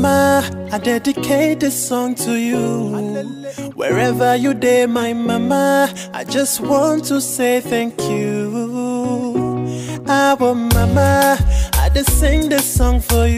mama, I dedicate this song to you. Wherever you day, my mama, I just want to say thank you. Our mama, I just sing this song for you.